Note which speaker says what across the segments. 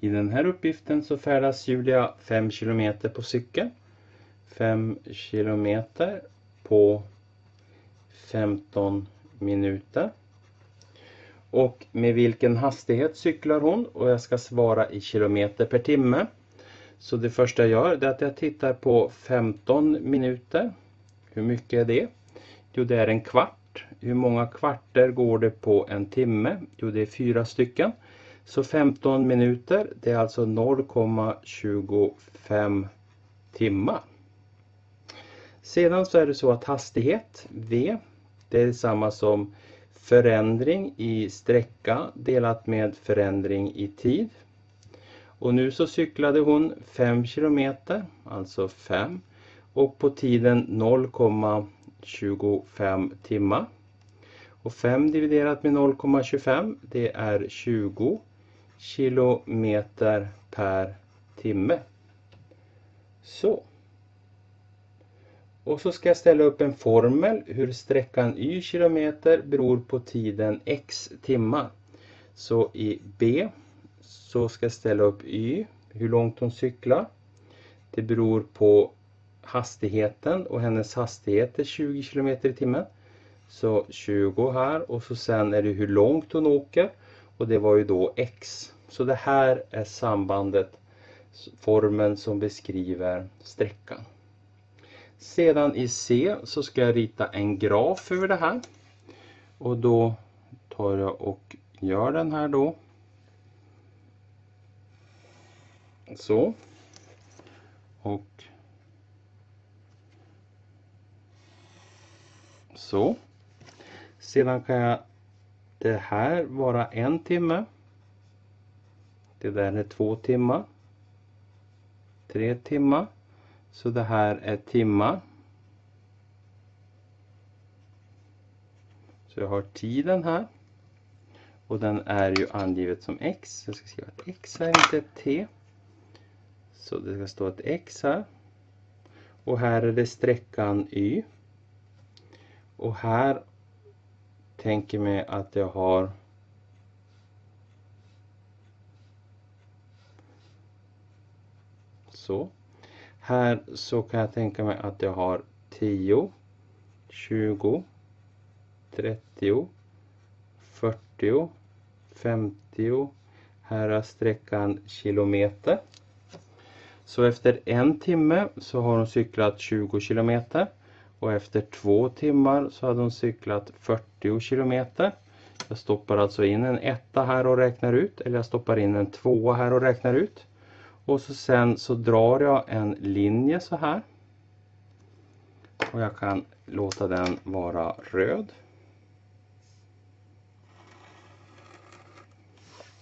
Speaker 1: I den här uppgiften så färdas Julia 5 km på cykel. 5 km på 15 minuter. Och med vilken hastighet cyklar hon? Och jag ska svara i kilometer per timme. Så det första jag gör är att jag tittar på 15 minuter. Hur mycket är det? Jo, det är en kvart. Hur många kvarter går det på en timme? Jo, det är fyra stycken. Så 15 minuter, det är alltså 0,25 timmar. Sedan så är det så att hastighet, V, det är detsamma som förändring i sträcka delat med förändring i tid. Och nu så cyklade hon 5 kilometer, alltså 5, och på tiden 0,25 timmar. Och 5 dividerat med 0,25 det är 20 kilometer per timme. Så. Och så ska jag ställa upp en formel hur sträckan y kilometer beror på tiden x timmar. Så i B så ska jag ställa upp y, hur långt hon cyklar. Det beror på hastigheten och hennes hastighet är 20 km i timmen. Så 20 här och så sen är det hur långt hon åker och det var ju då x. Så det här är sambandet, formen som beskriver sträckan. Sedan i C så ska jag rita en graf över det här. Och då tar jag och gör den här då. Så. Och så. Sedan kan jag det här vara en timme. Det där är två timmar. Tre timmar. Så det här är timmar. Så jag har tiden här. Och den är ju angivet som x. Jag ska skriva ett x här, inte ett t. Så det ska stå ett x här. Och här är det sträckan y. Och här tänker mig att jag har så. Här så kan jag tänka mig att jag har 10, 20, 30, 40, 50. Här är sträckan kilometer. Så efter en timme så har hon cyklat 20 kilometer. Och efter två timmar så hade hon cyklat 40 kilometer. Jag stoppar alltså in en etta här och räknar ut. Eller jag stoppar in en tvåa här och räknar ut. Och så sen så drar jag en linje så här. Och jag kan låta den vara röd.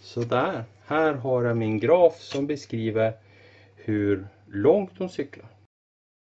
Speaker 1: Så där. Här har jag min graf som beskriver hur långt hon cyklar.